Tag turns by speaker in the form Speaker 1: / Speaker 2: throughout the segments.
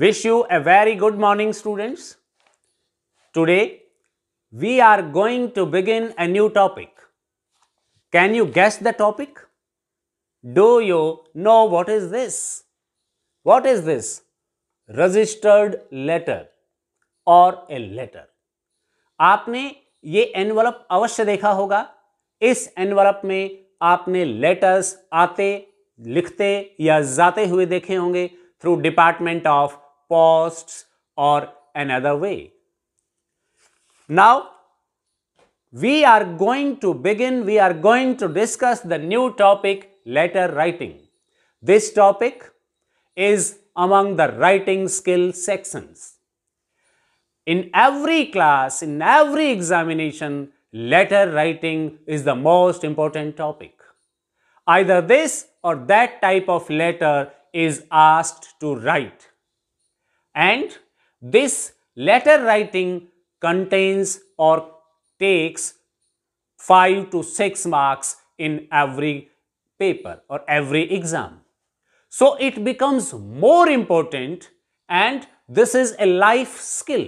Speaker 1: Wish you a very good morning, students. Today, we are going to begin a new topic. Can you guess the topic? Do you know what is this? What is this? Registered letter or a letter. आपने ये envelope अवश्य देखा होगा इस envelope में आपने letters आते लिखते या जाते हुए देखे होंगे through department of posts or another way. Now, we are going to begin, we are going to discuss the new topic letter writing. This topic is among the writing skill sections. In every class, in every examination, letter writing is the most important topic. Either this or that type of letter is asked to write and this letter writing contains or takes 5 to 6 marks in every paper or every exam so it becomes more important and this is a life skill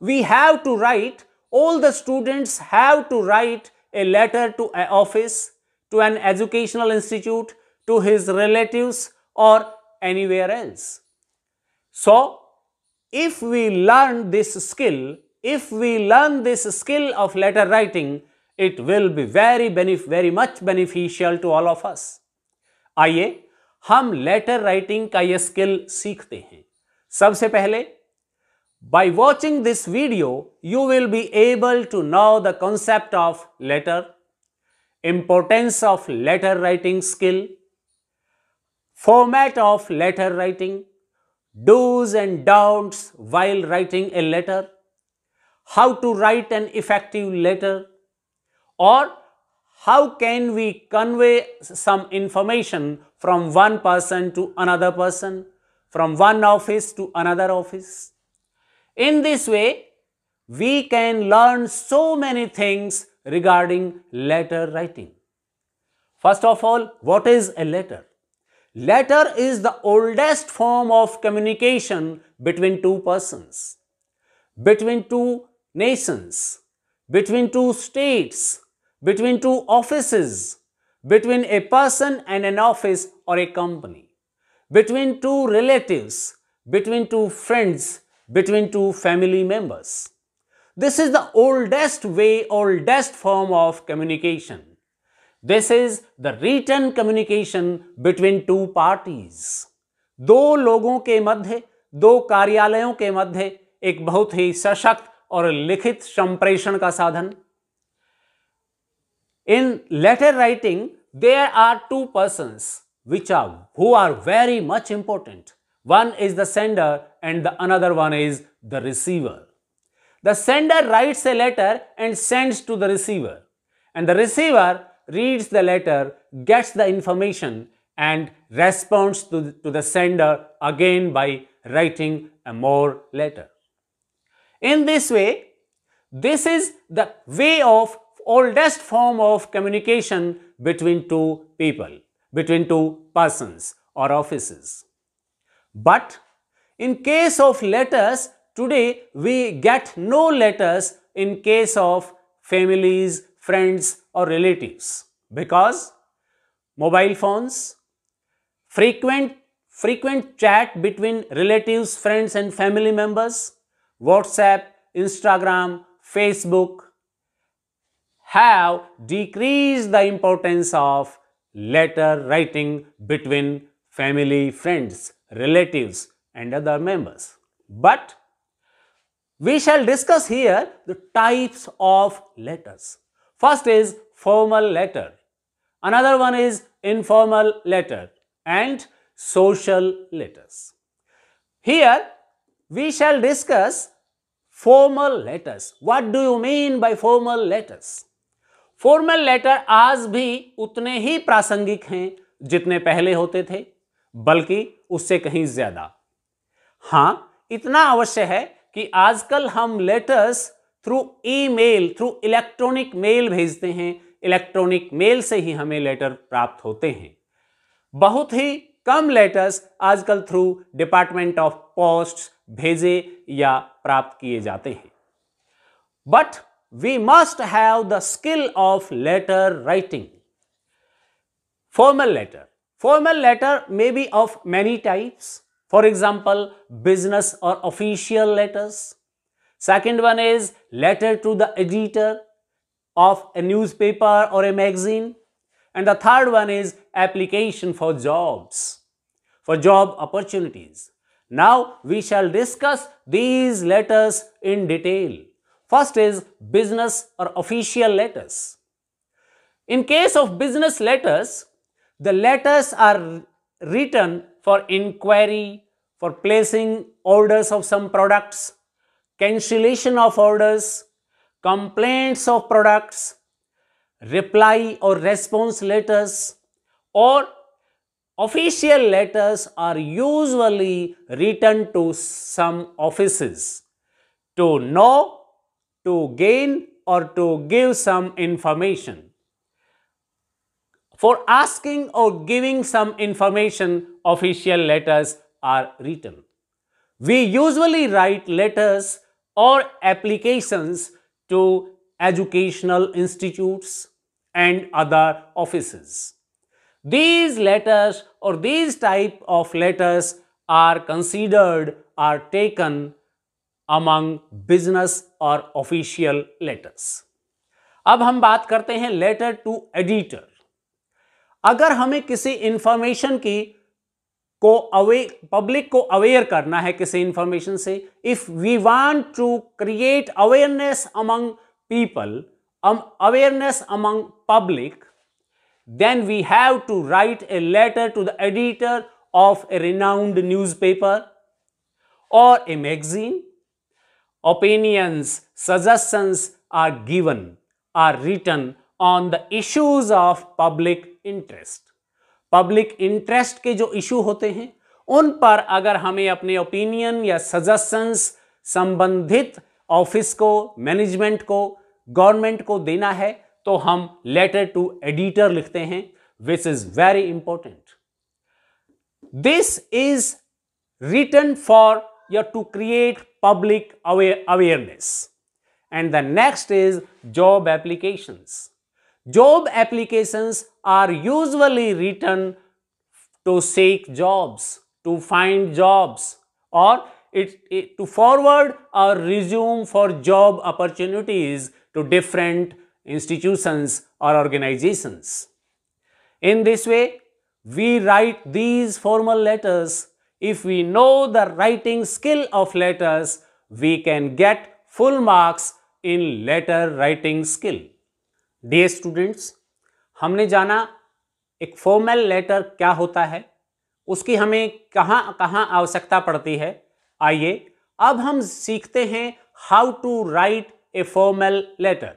Speaker 1: we have to write, all the students have to write a letter to an office, to an educational institute, to his relatives or anywhere else. So, if we learn this skill, if we learn this skill of letter writing, it will be very very much beneficial to all of us. आइए हम letter writing का यह skill सीखते हैं सबसे पहले by watching this video, you will be able to know the concept of letter, importance of letter writing skill, format of letter writing, do's and don'ts while writing a letter, how to write an effective letter, or how can we convey some information from one person to another person, from one office to another office. In this way, we can learn so many things regarding letter writing. First of all, what is a letter? Letter is the oldest form of communication between two persons, between two nations, between two states, between two offices, between a person and an office or a company, between two relatives, between two friends, between two family members. This is the oldest way, oldest form of communication. This is the written communication between two parties दो लोगों के मध्य, दो कार्यालयों के मध्य एक बहुत ही सशक्त और लिखित संप्रेषण का साधन। In letter writing there are two person which are who are very much important one is the sender and the another one is the receiver the sender writes a letter and sends to the receiver and the receiver reads the letter, gets the information and responds to, to the sender again by writing a more letter. In this way, this is the way of oldest form of communication between two people, between two persons or offices. But in case of letters, today we get no letters in case of families, friends or relatives because mobile phones, frequent, frequent chat between relatives, friends and family members, WhatsApp, Instagram, Facebook have decreased the importance of letter writing between family, friends relatives and other members. But we shall discuss here the types of letters. First is formal letter. Another one is informal letter and social letters. Here we shall discuss formal letters. What do you mean by formal letters? Formal letter आज भी उतने ही प्रासंगिक हैं जितने पहले होते थे बल्कि उससे कहीं ज़्यादा हाँ इतना अवश्य है कि आजकल हम letters through email through electronic mail भेजते हैं। इलेक्ट्रॉनिक मेल से ही हमें लेटर प्राप्त होते हैं। बहुत ही कम लेटर्स आजकल थ्रू डिपार्टमेंट ऑफ़ पोस्ट भेजे या प्राप्त किए जाते हैं। But we must have the skill of letter writing formal letter formal letter may be of many types For example, business or official letters. Second one is letter to the editor of a newspaper or a magazine. And the third one is application for jobs, for job opportunities. Now we shall discuss these letters in detail. First is business or official letters. In case of business letters, the letters are written for inquiry, for placing orders of some products, cancellation of orders, complaints of products, reply or response letters, or official letters are usually written to some offices to know, to gain, or to give some information. For asking or giving some information, official letters are written. We usually write letters or applications to educational institutes and other offices. These letters or these type of letters are considered are taken among business or official letters. अब हम बात करते हैं letter to editor अगर हमें किसी information की को अवे पब्लिक को अवेयर करना है किसी इंफॉर्मेशन से। If we want to create awareness among people awareness among public then we have to write a letter to the editor of a renowned news or a magazine opinions suggestions are given are written on the issues of public interest public interest के जो issue होते हैं, उन पर अगर हमें अपने opinion या सजेशंस संबंधित ऑफ़िस को, मैनेजमेंट को, गवर्नमेंट को देना है तो हम लेटर टू एडिटर लिखते हैं which is very important this is written for या to create public awareness and the next is job applications Job applications are usually written to seek jobs, to find jobs, or it, it, to forward or resume for job opportunities to different institutions or organizations. In this way, we write these formal letters. If we know the writing skill of letters, we can get full marks in letter writing skill. Dear students हमने जाना एक formal letter क्या होता है? उसकी हमें कहाँ कहाँ आवश्यकता पड़ती है? आइए, अब हम सीखते हैं how to write a formal letter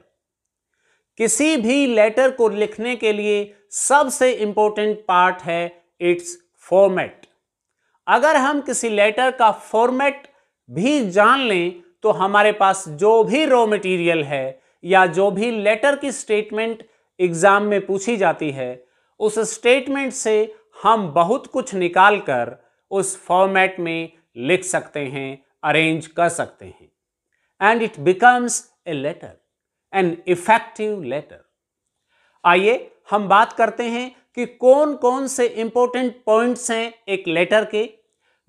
Speaker 1: किसी भी लेटर को लिखने के लिए सबसे इंपॉर्टेंट पार्ट है इट्स फॉर्मेट अगर हम किसी लेटर का फॉर्मेट भी जान लें तो हमारे पास जो भी रॉ मटेरियल है या जो भी लेटर की स्टेटमेंट एग्ज़ाम में पूछी जाती है, उस स्टेटमेंट से हम बहुत कुछ निकाल कर उस फॉर्मेट में लिख सकते हैं अरेंज कर सकते हैं। And it becomes a letter an effective letter आइए हम बात करते हैं कि कौन कौन से इंपॉर्टेंट पॉइंट्स हैं एक लेटर के,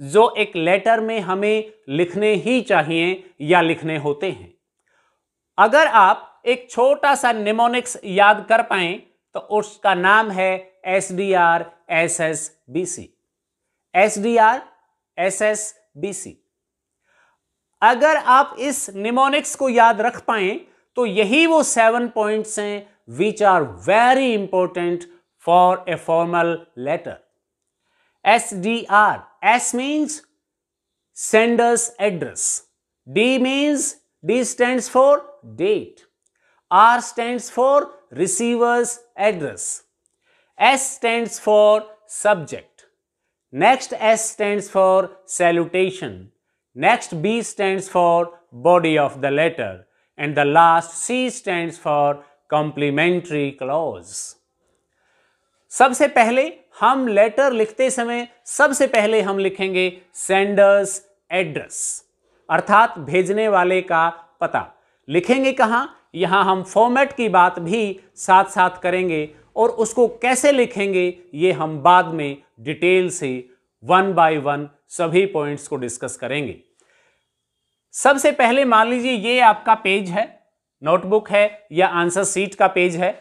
Speaker 1: जो एक लेटर में हमें लिखने ही चाहिए या लिखने होते हैं। अगर आप एक छोटा सा निमोनिक्स याद कर पाए तो उसका नाम है S D R S S B C S D R S S B C अगर आप इस निमोनिक्स को याद रख पाए तो यही वो सेवन पॉइंट्स हैं which are very important for a formal letter S D R S means sender's address D means D stands for date. R stands for receiver's address. S stands for subject. Next S stands for salutation. Next B stands for body of the letter. And the last C stands for complimentary clause. सबसे पहले हम letter लिखते समय सबसे पहले हम लिखेंगे sender's address अर्थात भेजने वाले का पता लिखेंगे कहाँ? यहाँ हम फॉर्मेट की बात भी साथ साथ करेंगे और उसको कैसे लिखेंगे, ये हम बाद में डिटेल से वन बाय वन सभी पॉइंट्स को डिस्कस करेंगे। सबसे पहले मान लीजिए ये आपका पेज है नोटबुक है या आंसर सीट का पेज है।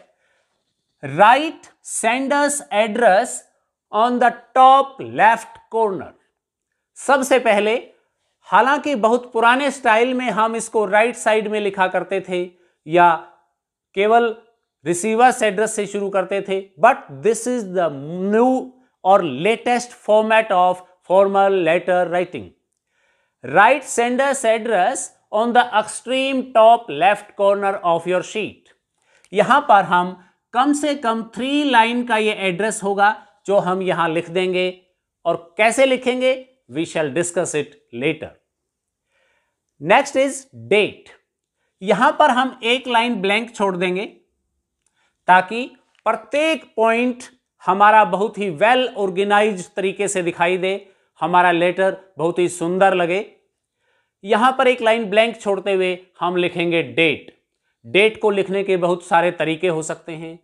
Speaker 1: Write sender's address on the top left corner सबसे पहले हालाँकि बहुत पुराने स्टाइल में हम इसको राइट साइड में लिखा करते थे या केवल रिसीवर्स एड्रेस से शुरू करते थे but this is the new or latest format of formal letter writing write sender's address on the extreme top left corner of your sheet यहाँ पर हम कम से कम थ्री लाइन का ये एड्रेस होगा जो हम यहाँ लिख देंगे और कैसे लिखेंगे? We shall discuss it letter next is date यहाँ पर हम एक लाइन ब्लैंक छोड़ देंगे ताकि प्रत्येक पॉइंट हमारा बहुत ही वेल ऑर्गेनाइज तरीके से दिखाई दे, हमारा लेटर बहुत ही सुंदर लगे। यहाँ पर एक लाइन ब्लैंक छोड़ते हुए हम लिखेंगे डेट डेट को लिखने के बहुत सारे तरीके हो सकते हैं।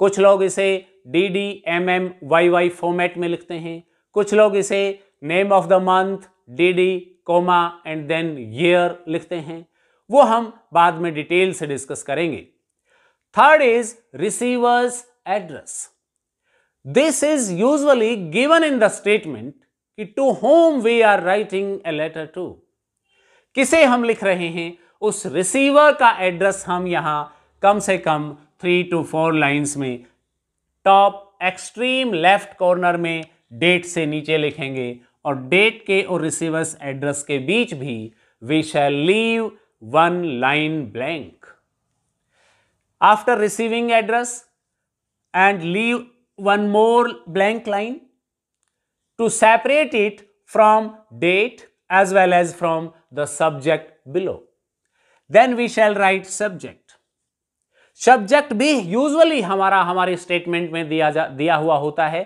Speaker 1: कुछ लोग इसे D D M M Y Y format में लिखते हैं। कुछ लोग इसे name of the month D D comma and then year लिखते हैं। वो हम बाद में डिटेल से डिस्कस करेंगे। Third is receiver's address this is usually given in the statement कि to whom we are writing a letter to किसे हम लिख रहे हैं? उस रिसीवर का एड्रेस हम यहाँ कम से कम थ्री टू फोर लाइंस में टॉप एक्सट्रीम लेफ़्ट कॉर्नर में डेट से नीचे लिखेंगे और डेट के और रिसीवर्स एड्रेस के बीच भी we shall leave one line blank after receiving address and leave one more blank line to separate it from date as well as from the subject below. Then we shall write subject. Subject भी usually हमारा हमारे statement में दिया जा, दिया हुआ होता है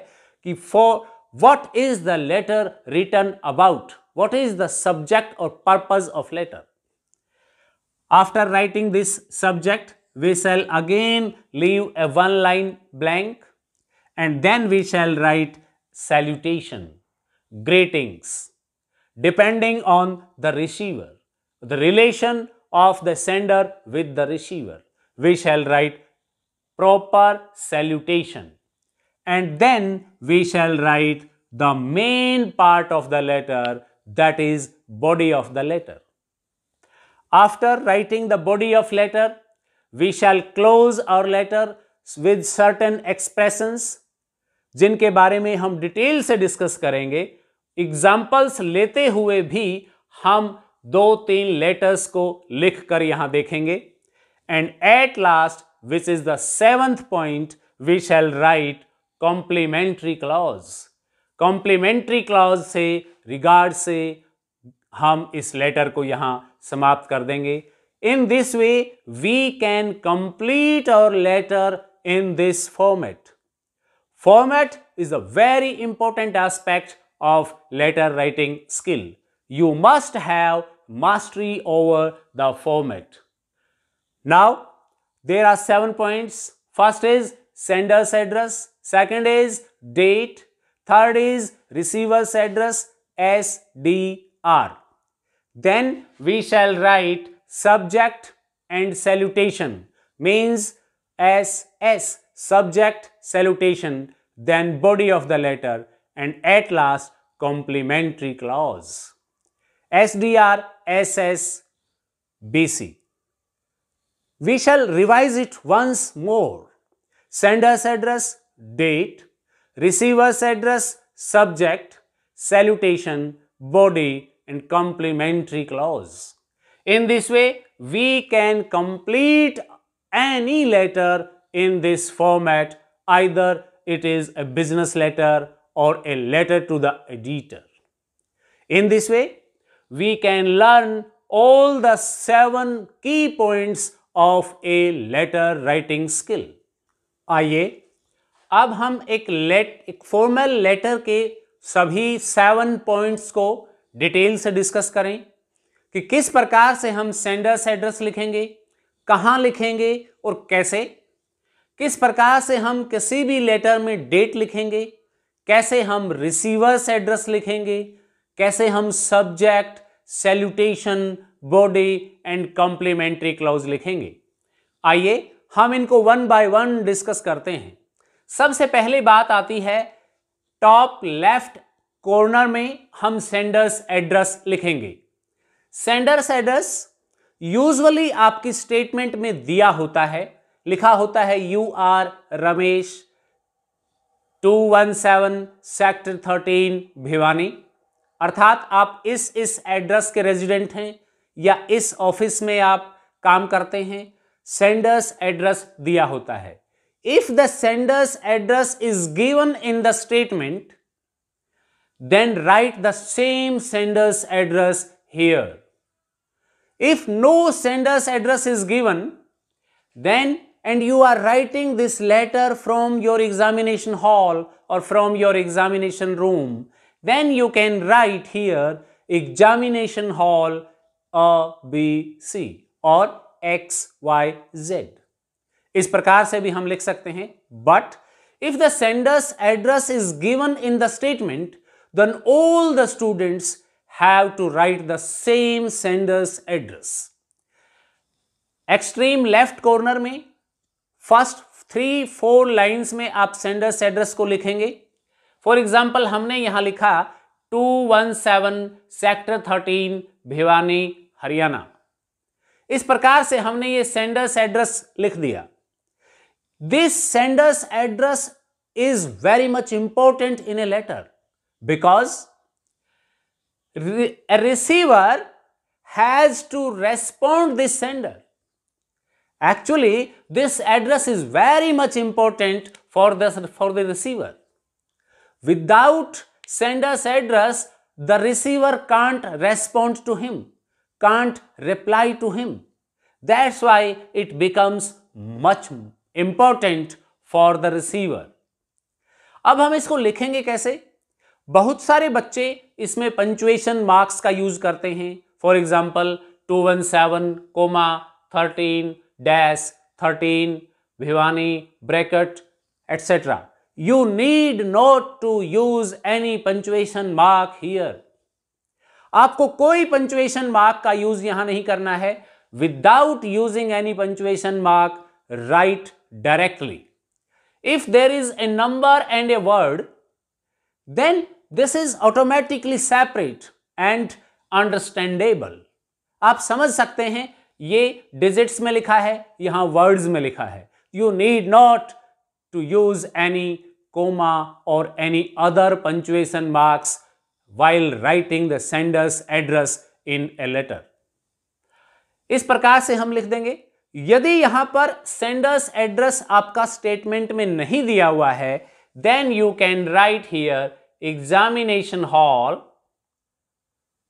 Speaker 1: कि for what is the letter written about? What is the subject or purpose of letter? After writing this subject we shall again leave a one line blank and then we shall write salutation, greetings, depending on the receiver, the relation of the sender with the receiver. We shall write proper salutation and then we shall write the main part of the letter that is body of the letter. After writing the body of letter, we shall close our letter with certain expressions जिनके बारे में हम detail से discuss करेंगे examples लेते हुए भी हम दो तीन लेटर्स को लिख कर यहाँ देखेंगे and at last which is the seventh point we shall write complimentary clause complimentary clause से रिगार्ड से हम इस लेटर को यहाँ समाप्त कर देंगे। In this way we can complete our letter in this format format is a very important aspect of letter writing skill you must have mastery over the format now there are seven point first is sender's address. Second is date. Third is receiver's address SDR. Then we shall write subject and salutation means SS subject, salutation, then body of the letter, and at last complementary clause. SDR, SS, BC. We shall revise it once more. Sender's address, date, receiver's address, subject, salutation, body, and complementary clause. In this way, we can complete any letter in this format either it is a business letter or a letter to the editor. In this way, we can learn all the seven key points of a letter writing skill. आइए, अब हम एक let एक formal letter के सभी seven points को detail से discuss करें कि किस प्रकार से हम सेंडर्स एड्रेस लिखेंगे, कहाँ लिखेंगे और कैसे, किस प्रकार से हम किसी भी लेटर में डेट लिखेंगे, कैसे हम रिसीवर्स एड्रेस लिखेंगे, कैसे हम subject salutation body and complimentary clause लिखेंगे। आइए हम इनको वन बाय वन डिस्कस करते हैं। सबसे पहले बात आती है, टॉप लेफ़्ट कॉर्नर में हम सेंडर्स एड्रेस लिखेंगे। सेंडर्स एड्रेस यूजुअली आपकी स्टेटमेंट में दिया होता है। लिखा होता है, you are Ramesh 217 sector 13 Bhiwani. अर्थात आप इस इस एड्रेस के रेजिडेंट हैं या इस ऑफ़िस में आप काम करते हैं। सेंडर्स एड्रेस दिया होता है। If the sender's address is given in the statement then write the same sender's address here if no sender's address is given then and you are writing this letter from your examination hall or from your examination room then you can write here examination hall A B C or x Y Z इस प्रकार से भी हम लिख सकते हैं but if the sender's address is given in the statement then all the students have to write the same sender's address. Extreme left corner में first three four lines में आप सेंडर्स एड्रेस को लिखेंगे। फॉर एग्ज़ाम्पल हमने यहाँ लिखा 217 sector 13 Bhiwani, Haryana. इस प्रकार से हमने ये सेंडर्स एड्रेस लिख दिया। This sender's address is very much important in a letter because receiver has to respond this sender actually this address is very much important for the for the receiver without sender's address the receiver can't respond to him can't reply to him. That's why it becomes much important for the receiver. अब हम इसको लिखेंगे कैसे बहुत सारे बच्चे इसमें punctuation marks का यूज़ करते हैं for example two one seven comma thirteen dash thirteen Bhiwani bracket etcetera you need not to use any punctuation mark here आपको कोई पंचुएशन मार्क का यूज़ यहाँ नहीं करना है। Without using any punctuation mark write directly if there is a number and a word then this is automatically separate and understandable आप समझ सकते हैं, ये डिजिट्स में लिखा है, यहाँ वर्ड्स में लिखा है। You need not to use any comma or any other punctuation marks while writing the sender's address in a letter इस प्रकार से हम लिख देंगे, यदि यहाँ पर सेंडर्स एड्रेस आपका स्टेटमेंट में नहीं दिया हुआ है then you can write here examination hall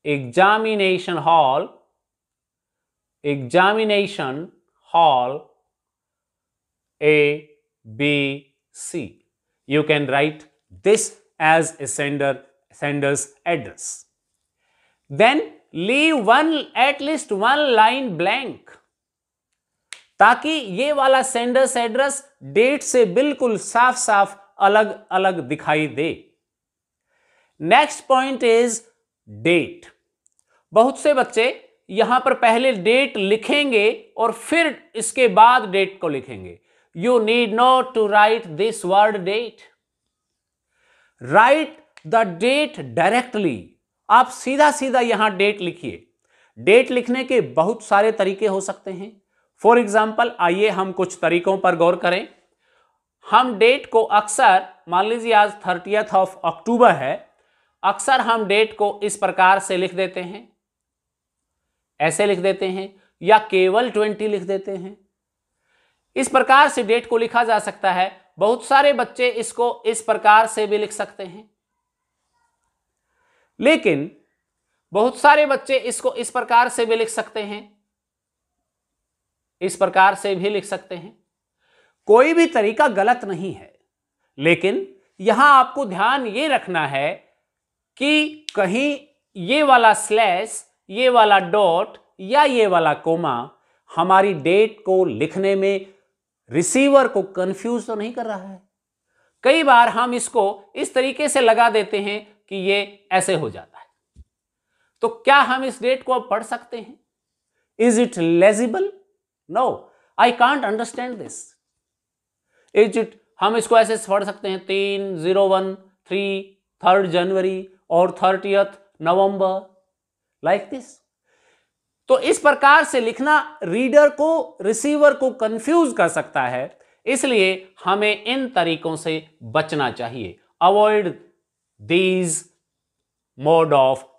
Speaker 1: examination hall examination hall A B C you can write this as a sender sender's address. Then leave one, at least one line blank, ताकि ये वाला sender's address date से बिल्कुल साफ़ साफ़ अलग अलग दिखाई दे। नेक्स्ट पॉइंट इज़ डेट बहुत से बच्चे यहाँ पर पहले डेट लिखेंगे और फिर इसके बाद डेट को लिखेंगे। You need not to write this word date write the date directly. आप सीधा सीधा यहाँ डेट लिखिए। डेट लिखने के बहुत सारे तरीके हो सकते हैं। फॉर एग्ज़ाम्पल आइए हम कुछ तरीकों पर गौर करें। हम डेट को अक्सर, मान लीजिए आज थर्टियथ ऑफ़ अक्टूबर है, अक्सर हम डेट को इस प्रकार से लिख देते हैं। ऐसे लिख देते हैं, या केवल ट्वेंटी लिख देते हैं। इस प्रकार से डेट को लिखा जा सकता है। बहुत सारे बच्चे इसको इस प्रकार से भी लिख सकते हैं। लेकिन बहुत सारे बच्चे इसको इस प्रकार से भी लिख सकते हैं। इस प्रकार से भी लिख सकते हैं। कोई भी तरीका गलत नहीं है, लेकिन यहाँ आपको ध्यान ये रखना है कि कहीं ये वाला स्लैश, ये वाला डॉट या ये वाला कोमा हमारी डेट को लिखने में रिसीवर को कंफ्यूज तो नहीं कर रहा है। कई बार हम इसको इस तरीके से लगा देते हैं कि ये ऐसे हो जाता है। तो क्या हम इस डेट को अब पढ़ सकते हैं? Is it legible no I can't understand this is it हम इसको ऐसे पढ़ सकते हैं? तीन ज़ीरो वन थ्री थर्ड जनवरी और थर्टियथ नवंबर लाइक दिस तो इस प्रकार से लिखना रीडर को रिसीवर को कंफ्यूज कर सकता है। इसलिए हमें इन तरीकों से बचना चाहिए। Avoid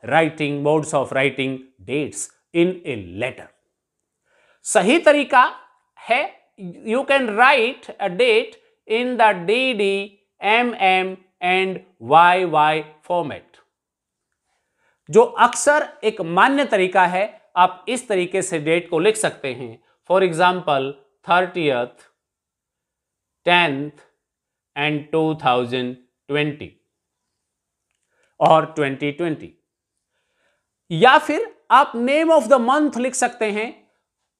Speaker 1: writing modes of writing dates in a letter सही तरीका है you can write a date in the D D M M and Y Y format जो अक्सर एक मान्य तरीका है, आप इस तरीके से डेट को लिख सकते हैं। For example thirtieth tenth and two thousand twenty और 2020 या फिर आप नेम ऑफ़ द मंथ लिख सकते हैं,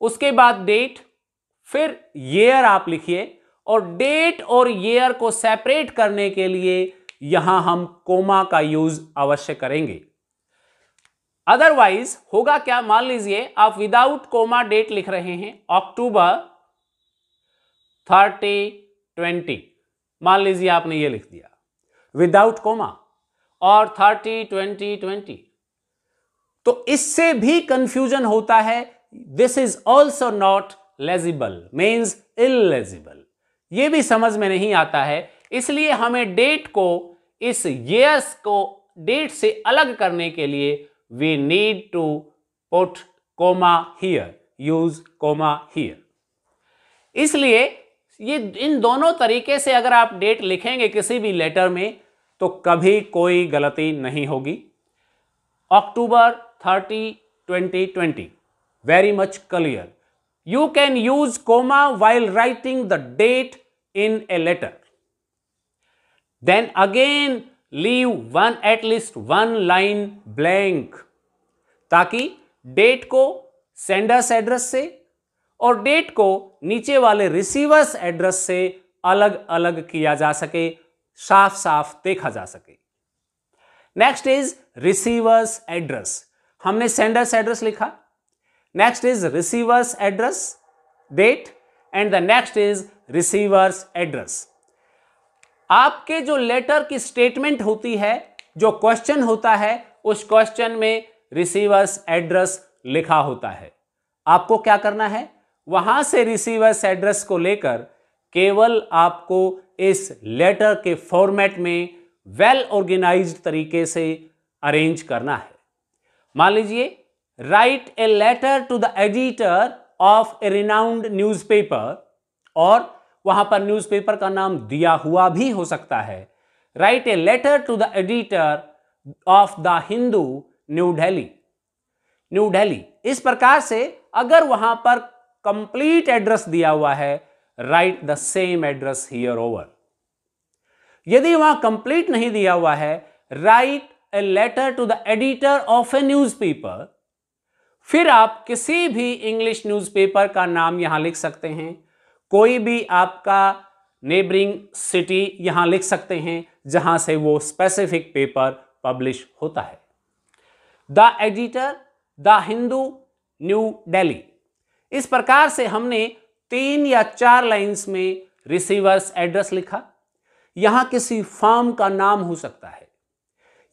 Speaker 1: उसके बाद डेट फिर ईयर आप लिखिए, और डेट और ईयर को सेपरेट करने के लिए यहाँ हम कोमा का यूज़ अवश्य करेंगे. अदरवाइज़ होगा क्या? मान लीजिए, आप विदाउट कोमा डेट लिख रहे हैं अक्टूबर थर्टी ट्वेंटी मान लीजिए आपने ये लिख दिया. विदाउट कोमा और थर्टी, ट्वेंटी ट्वेंटी। तो इससे भी कंफ्यूजन होता है this is also not legible means illegible ये भी समझ में नहीं आता है, इसलिए हमें डेट को, इस यस को डेट से अलग करने के लिए we need to put comma here use comma here इसलिए ये, इन दोनों तरीके से अगर आप डेट लिखेंगे किसी भी लेटर में तो कभी कोई गलती नहीं होगी। October thirty twenty twenty very much clear you can use comma while writing the date in a letter then again leave one at least one line blank ताकि डेट को सेंडर्स एड्रेस से और डेट को नीचे वाले receiver's address से अलग अलग किया जा सके। साफ़ साफ़ देखा जा सके। नेक्स्ट इज़ रिसीवर्स एड्रेस हमने सेंडर्स एड्रेस लिखा। Next is receiver's address date and the next is receiver's address आपके जो लेटर की स्टेटमेंट होती है, जो क्वेश्चन होता है, उस क्वेश्चन में रिसीवर्स एड्रेस लिखा होता है। आपको क्या करना है? वहाँ से रिसीवर्स एड्रेस को लेकर केवल आपको इस लेटर के फॉर्मेट में वेल ऑर्गेनाइज्ड तरीके से अरेंज करना है। मान लीजिए, write a letter to the editor of a renowned newspaper, और वहाँ पर न्यूज़पेपर का नाम दिया हुआ भी हो सकता है। Write a letter to the editor of the Hindu New Delhi. New Delhi, इस प्रकार से अगर वहाँ पर कंप्लीट एड्रेस दिया हुआ है write the same address here over यदि वहाँ कंप्लीट नहीं दिया हुआ है write a letter to the editor of a newspaper फिर आप किसी भी इंग्लिश न्यूज़पेपर का नाम यहाँ लिख सकते हैं। कोई भी आपका नेबरिंग सिटी यहाँ लिख सकते हैं, जहाँ से वो स्पेसिफिक पेपर पब्लिश होता है। The editor the Hindu New Delhi इस प्रकार से हमने तीन या चार लाइंस में रिसीवर्स एड्रेस लिखा। यहाँ किसी फॉर्म का नाम हो सकता है।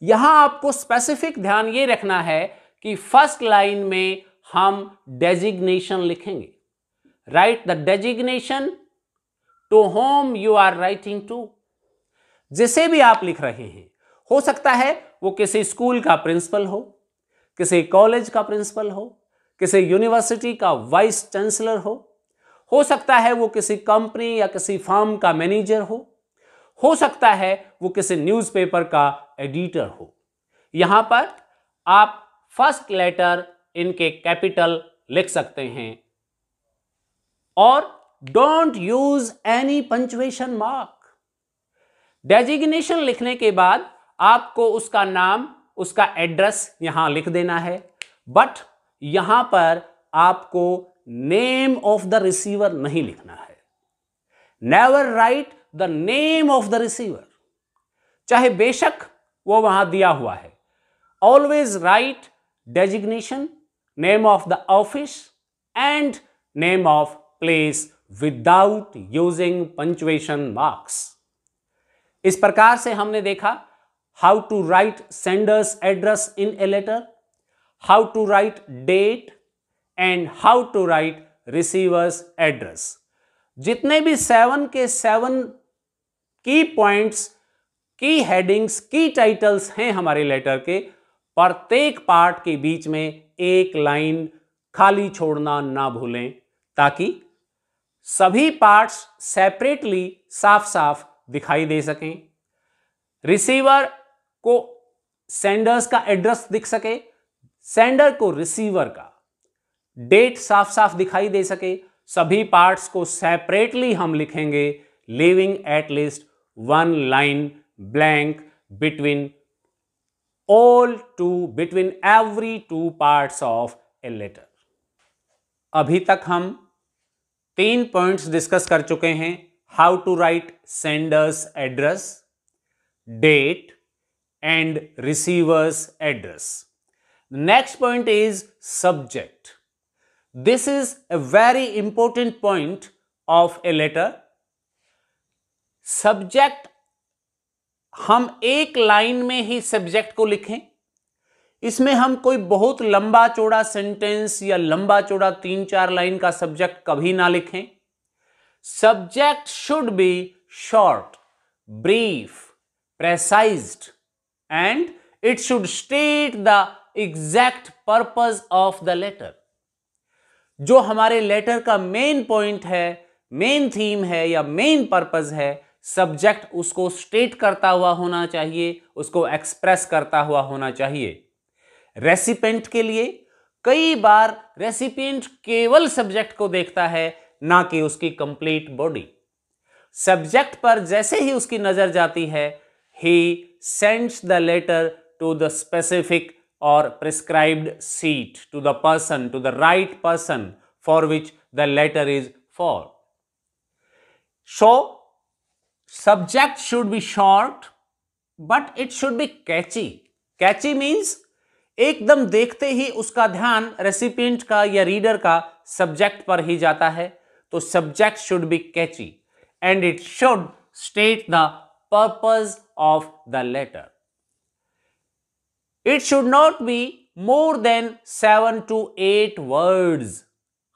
Speaker 1: यहाँ आपको स्पेसिफिक ध्यान ये रखना है कि फ़र्स्ट लाइन में हम डेजिग्नेशन लिखेंगे। Write the designation to whom you are writing to. जिसे भी आप लिख रहे हैं, हो सकता है वो किसी स्कूल का प्रिंसिपल हो, किसी कॉलेज का प्रिंसिपल हो, किसी यूनिवर्सिटी का वाइस चांसलर हो हो सकता है वो किसी कंपनी या किसी फर्म का मैनेजर हो। हो सकता है वो किसी न्यूज़पेपर का एडिटर हो। यहाँ पर आप फ़र्स्ट लेटर इनके कैपिटल लिख सकते हैं। और don't use any punctuation mark. Designation लिखने के बाद आपको उसका नाम, उसका एड्रेस यहाँ लिख देना है। बट यहाँ पर आपको नेम ऑफ़ द रिसीवर नहीं लिखना है। Never write the name of the receiver चाहे बेशक वो वहाँ दिया हुआ है। Always write designation name of the office and name of place without using punctuation marks इस प्रकार से हमने देखा how to write sender's address in a letter how to write date and how to write receiver's address जितने भी seven के seven की points की हेडिंग्स की टाइटल्स हैं हमारे लेटर के, प्रत्येक पार्ट के बीच में एक लाइन खाली छोड़ना ना भूलें, ताकि सभी पार्ट्स सेपरेटली साफ़ साफ़ दिखाई दे सकें। रिसीवर को सेंडर्स का एड्रेस दिख सके सेंडर को रिसीवर का डेट साफ़ साफ़ दिखाई दे सके, सभी पार्ट्स को सेपरेटली हम लिखेंगे leaving at least one line blank between all two between every two parts of a letter अभी तक हम तीन पॉइंट्स डिस्कस कर चुके हैं how to write sender's address date and receiver's address next point is subject this is a very important point of a letter subject हम एक line में ही सब्जेक्ट को लिखें। इसमें हम कोई बहुत लंबा चौड़ा सेंटेंस या लंबा चौड़ा तीन चार लाइन का सब्जेक्ट कभी ना लिखें। Subject should be short brief precised and it should state the exact purpose of the letter जो हमारे लेटर का मेन पॉइंट है मेन थीम है या मेन पर्पज है सब्जेक्ट उसको स्टेट करता हुआ होना चाहिए, उसको एक्सप्रेस करता हुआ होना चाहिए। रेसिपेंट के लिए कई बार रेसिपिएंट केवल सब्जेक्ट को देखता है, ना कि उसकी कंप्लीट बॉडी सब्जेक्ट पर जैसे ही उसकी नज़र जाती है ही sends the letter to the specific or prescribed seat to the person to the right person for which the letter is for so subject should be short but it should be catchy catchy means एकदम देखते ही उसका ध्यान recipient का या reader का subject पर ही जाता है तो subject should be catchy and it should state the purpose of the letter it should not be more than seven to eight word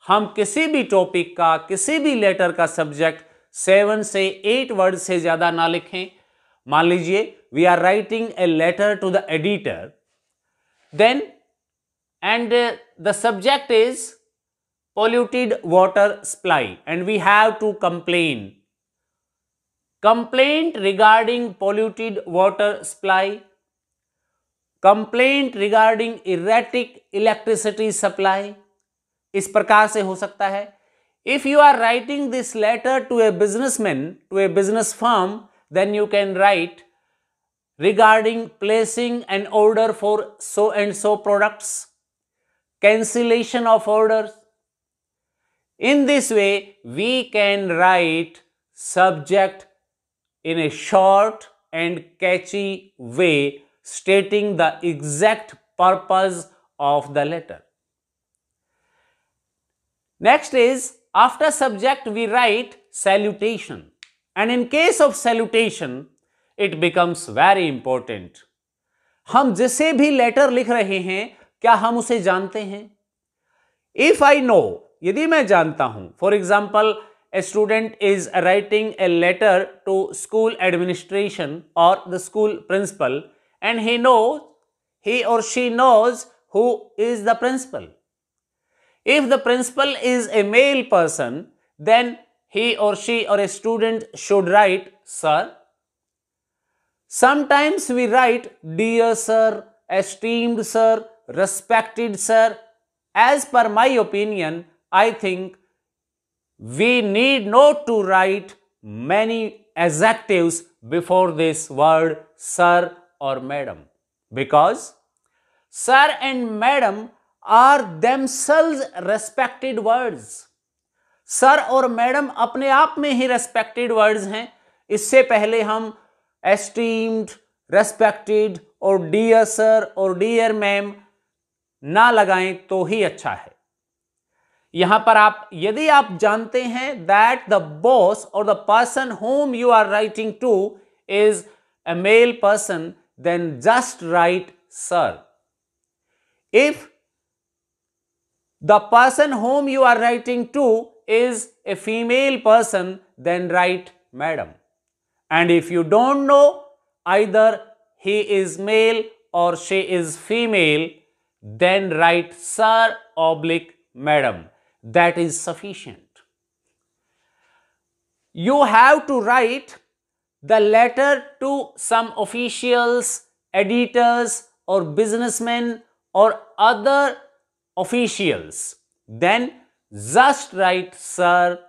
Speaker 1: हम किसी भी टॉपिक का, किसी भी लेटर का सब्जेक्ट सेवन से एट वर्ड से ज़्यादा ना लिखें। मान लीजिए we are writing a letter to the editor then and the subject is polluted water supply and we have to complain complaint regarding polluted water supply complaint regarding erratic electricity supply इस प्रकार से हो सकता है। If you are writing this letter to a businessman to a business firm then you can write regarding placing and order for so and so products cancellation of order in this way we can write subject in a short and catchy way stating the exact purpose of the letter. Next is, after subject, we write salutation. And in case of salutation it becomes very important हम जिसे भी letter लिख रहे हैं, क्या हम उसे जानते हैं? इफ़ आई नो यदि मैं जानता हूँ for example a student is writing a letter to school administration or the school principal and he knows, he or she knows who is the principal. If the principal is a male person, then he or she or a student should write, Sir. Sometimes we write, Dear Sir, Esteemed Sir, Respected Sir. As per my opinion, I think we need not to write many adjectives before this word Sir or madam? Because sir and madam are themselves respected words. Sir और madam अपने आप में ही respected words हैं। इससे पहले हम esteemed respected और डियर सर और डियर मैम ना लगाएँ तो ही अच्छा है। यहाँ पर आप, यदि आप जानते हैं that the boss or the person whom you are writing to is a male person then just write sir. If the person whom you are writing to is a female person then write madam. And if you don't know either he is male or she is female then write sir oblique madam. That is sufficient. You have to write the letter to some officials, editors or businessmen or other officials. Then just write sir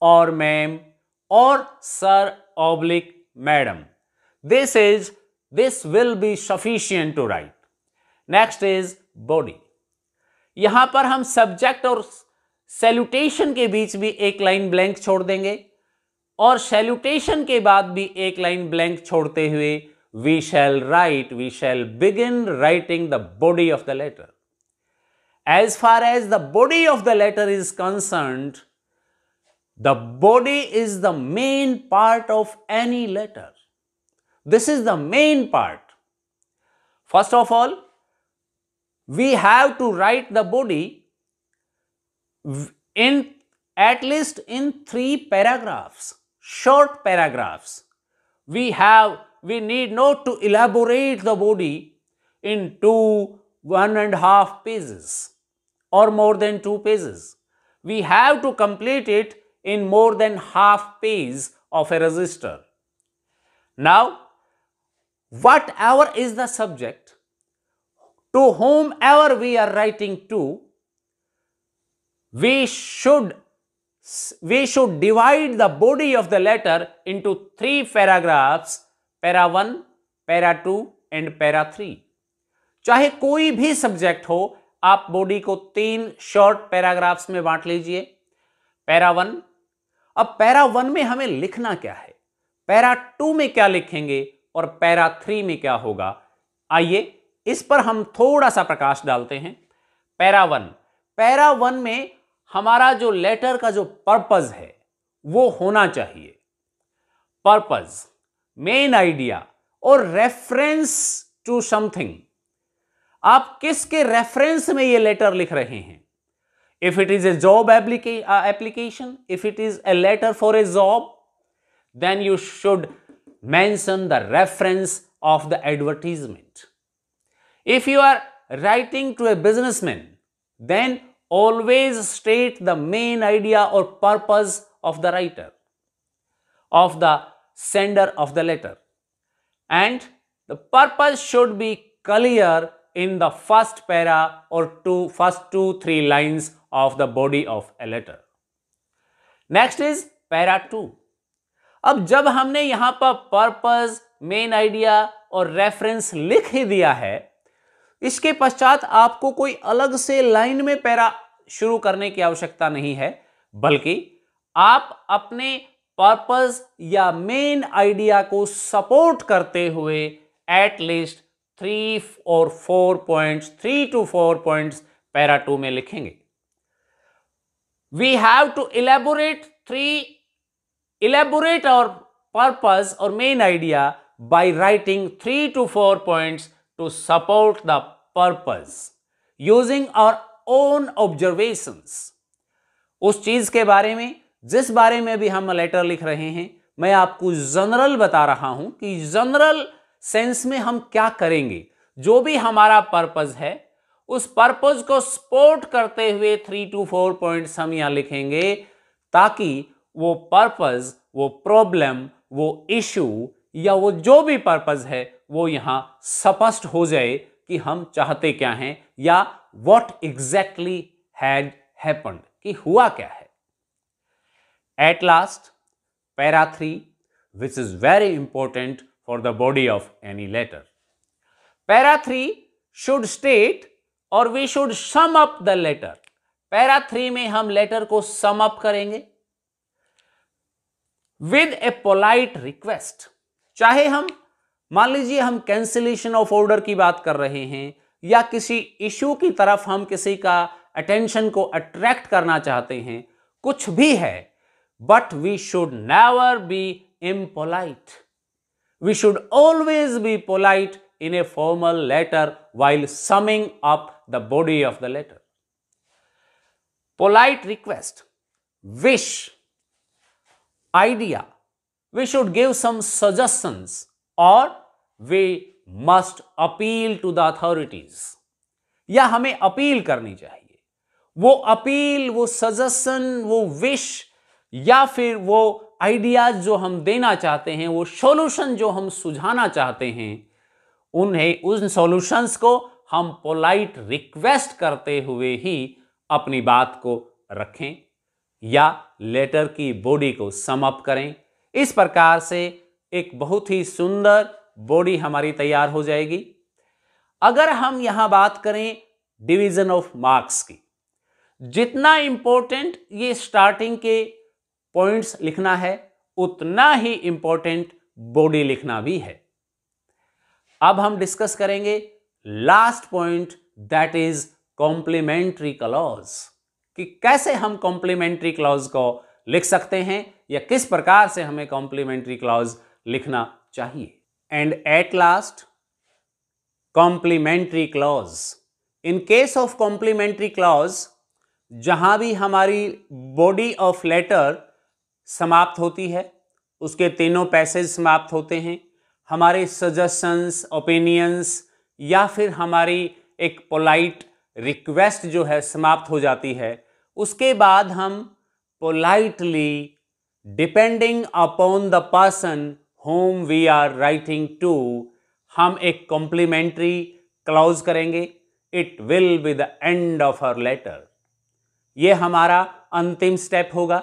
Speaker 1: or ma'am or sir oblique madam. This is, this will be sufficient to write. Next is body. यहाँ पर हम subject और salutation के बीच भी एक line blank छोड़ देंगे और सेल्यूटेशन के बाद भी एक लाइन ब्लैंक छोड़ते हुए we shall write we shall begin writing the body of the letter as far as the body of the letter is concern the body is the main part of any letter this is the main part first of all we have to write the body at least in three paragraphs, short paragraphs. We have, we need not to elaborate the body in two, one and half pages or more than two pages. We have to complete it in more than half page of a register. Now, whatever is the subject, to whomever we are writing to, we should we should divide the body of the letter into three paragraphs, para 1 para 2 and para 3 चाहे कोई भी subject हो, आप body को तीन short paragraphs में बांट लीजिए। पैरा वन अब पैरा वन में हमें लिखना क्या है? पैरा टू में क्या लिखेंगे और पैरा थ्री में क्या होगा? आइए, इस पर हम थोड़ा सा प्रकाश डालते हैं। पैरा वन पैरा वन में हमारा जो लेटर का जो पर्पज है, वो होना चाहिए। पर्पज, मेन आइडिया और रेफरेंस टू समथिंग। आप किसके रेफरेंस में ये लेटर लिख रहे हैं? If it is a job application if it is a letter for a job then you should mention the reference of the advertisement if you are writing to a businessman then always state the main idea or purpose of the writer of the sender of the letter and the purpose should be clear in the first para or two first two three lines of the body of a letter next is para two अब जब हमने यहाँ पर purpose main idea और reference लिख ही दिया है इसके पश्चात आपको कोई अलग से लाइन में पैरा शुरू करने की आवश्यकता नहीं है, बल्कि आप अपने पर्पस या मेन आइडिया को सपोर्ट करते हुए at least three or four points three to four points para two में लिखेंगे। We have to elaborate three elaborate our purpose or main idea by writing three to four points to support the purpose using our own observations उस चीज़ के बारे में, जिस बारे में भी हम लेटर लिख रहे हैं, मैं आपको जनरल बता रहा हूँ कि जनरल सेंस में हम क्या करेंगे। जो भी हमारा पर्पज है, उस पर्पज को सपोर्ट करते हुए थ्री टू फोर पॉइंट्स हम यहाँ लिखेंगे, ताकि वो पर्पज वो प्रॉब्लम वो इशू या वो जो भी पर्पज है, वो यहाँ स्पष्ट हो जाए कि हम चाहते क्या हैं या वॉट एग्जैक्टली हैड हैपन्ड कि हुआ क्या है। At last para three which is very important for the body of any letter para three should state or we should sum up the letter para three में हम letter को sum up करेंगे। With a polite request चाहे हम मान लीजिए हम cancellation of order की बात कर रहे हैं, या किसी इशू की तरफ़ हम किसी का अटेंशन को अट्रैक्ट करना चाहते हैं, कुछ भी है but we should never be impolite we should always be polite in a formal letter while summing up the body of the letter polite request wish idea we should give some suggestions or we must appeal to the authorities या हमें अपील करनी चाहिए। वो appeal वो suggestion वो wish या फिर वो आइडियाज़ जो हम देना चाहते हैं, वो सॉल्यूशन जो हम सुझाना चाहते हैं, उन्हें, उन सॉल्यूशंस को हम पोलाइट रिक्वेस्ट करते हुए ही अपनी बात को रखें, या लेटर की बॉडी को समअप करें। इस प्रकार से एक बहुत ही सुंदर बॉडी हमारी तैयार हो जाएगी। अगर हम यहाँ बात करें डिवीज़न ऑफ़ मार्क्स की, जितना इंपॉर्टेंट ये स्टार्टिंग के पॉइंट्स लिखना है, उतना ही इंपॉर्टेंट बॉडी लिखना भी है। अब हम डिस्कस करेंगे last point that is complimentary clause कि कैसे हम कॉम्प्लीमेंट्री क्लॉज को लिख सकते हैं या किस प्रकार से हमें कॉम्प्लीमेंट्री क्लॉज लिखना चाहिए। And at last complimentary clause in case of complimentary clause जहाँ भी हमारी बॉडी ऑफ़ लेटर समाप्त होती है, उसके तीनों पैसेज समाप्त होते हैं, हमारे सजेशंस ओपिनियंस या फिर हमारी एक पोलाइट रिक्वेस्ट जो है समाप्त हो जाती है, उसके बाद हम politely depending upon the person whom we are writing to हम एक कॉम्प्लीमेंट्री क्लाउज करेंगे। It will be the end of our letter ये हमारा अंतिम स्टेप होगा।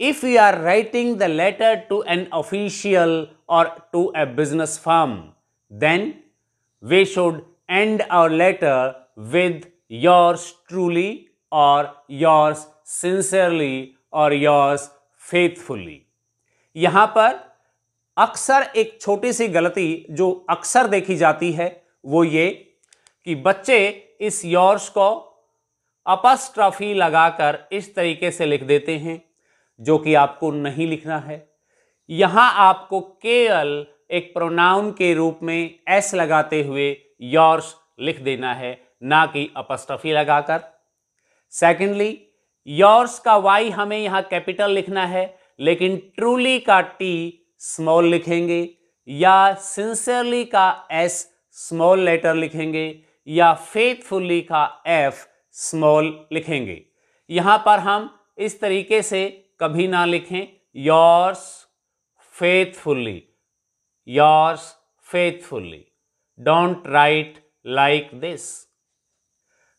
Speaker 1: If you are writing the letter to an official or to a business firm then we should end our letter with yours truly or yours sincerely or yours faithfully यहाँ पर अक्सर एक छोटी सी गलती जो अक्सर देखी जाती है, वो ये कि बच्चे इस योर्स को अपस्ट्रफी लगाकर इस तरीके से लिख देते हैं, जो कि आपको नहीं लिखना है। यहाँ आपको केवल एक प्रोनाउन के रूप में एस लगाते हुए योर्स लिख देना है, ना कि अपस्ट्रफी लगाकर। सेकेंडली योर्स का वाई हमें यहाँ कैपिटल लिखना है, लेकिन ट्रूली का टी स्मॉल लिखेंगे या सिंसियरली का एस स्मॉल लेटर लिखेंगे या फेथफुली का एफ़ स्मॉल लिखेंगे। यहाँ पर हम इस तरीके से कभी ना लिखें yours faithfully yours faithfully don't write like this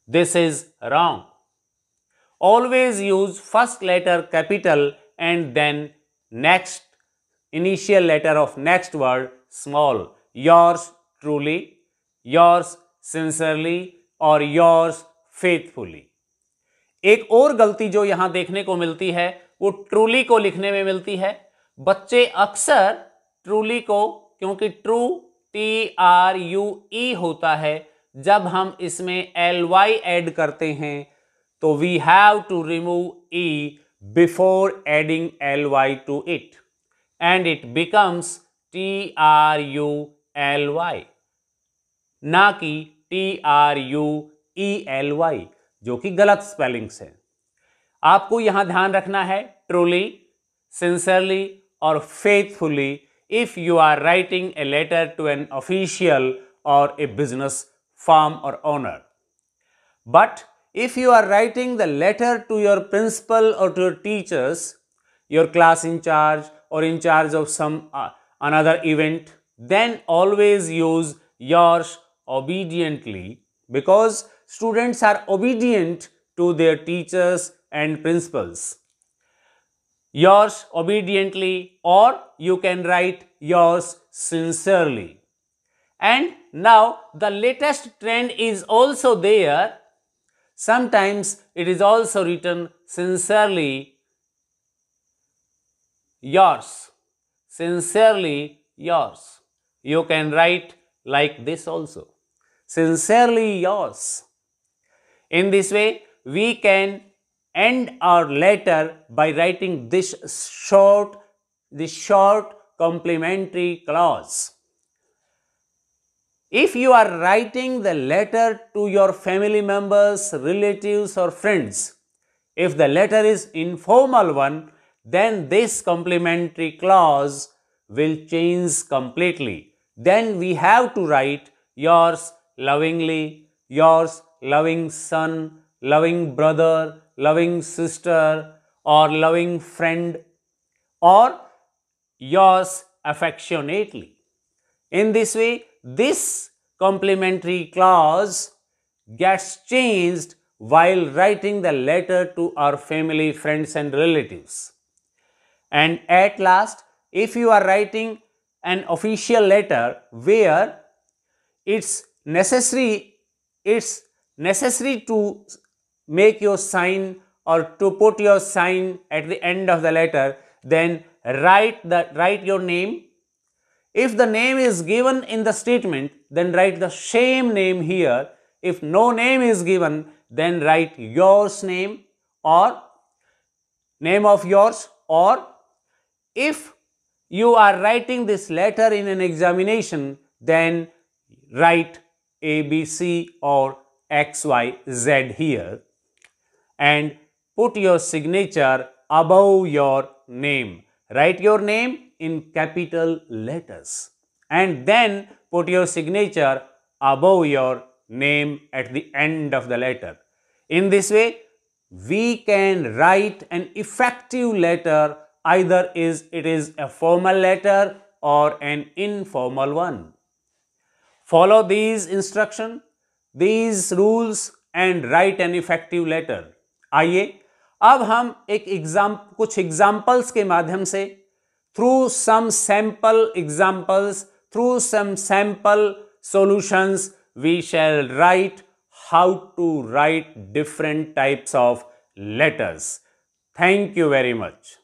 Speaker 1: this is wrong always use first letter capital and then next initial letter of next word small yours truly yours sincerely और योर्स फेथफुली एक और गलती जो यहाँ देखने को मिलती है, वो ट्रूली को लिखने में मिलती है। बच्चे अक्सर ट्रूली को, क्योंकि true T R U E होता है, जब हम इसमें एल वाई एड करते हैं तो we have to remove E before adding L Y to it and it becomes T R U L Y ना कि T R U E L Y जो कि गलत स्पेलिंग्स हैं। आपको यहाँ ध्यान रखना है ट्रूली सिंसियरली और faithfully if you are writing a letter to an official और ए बिज़नेस फार्म और owner but if you are writing the letter to your principal or to your teachers, your class in charge or in charge of some uh, another event then always use yours obediently because students are obedient to their teachers and principals. yours obediently or you can write yours sincerely. And now the latest trend is also there. Sometimes it is also written sincerely yours. Sincerely yours. You can write like this also. Sincerely yours. In this way, we can end our letter by writing this short, this short complementary clause. If you are writing the letter to your family members, relatives or friends, if the letter is informal one, then this complementary clause will change completely. Then we have to write yours lovingly, yours loving son, loving brother, loving sister or loving friend or yours affectionately. In this way, this complementary clause gets changed while writing the letter to our family, friends and relatives. And at last, if you are writing an official letter where it's necessary, it's necessary to make your sign or to put your sign at the end of the letter, then write the write your name. If the name is given in the statement, then write the same name here. If no name is given, then write yours name or name of yours or if you are writing this letter in an examination, then write ABC or XYZ here and put your signature above your name. Write your name in capital letters and then put your signature above your name at the end of the letter. In this way, we can write an effective letter either is it is a formal letter or an informal one. Follow these instructions, these rules and write an effective letter. आइए अब हम एक exam कुछ examples के माध्यम से through some sample examples through some sample solutions we shall write how to write different types of letters. Thank you very much.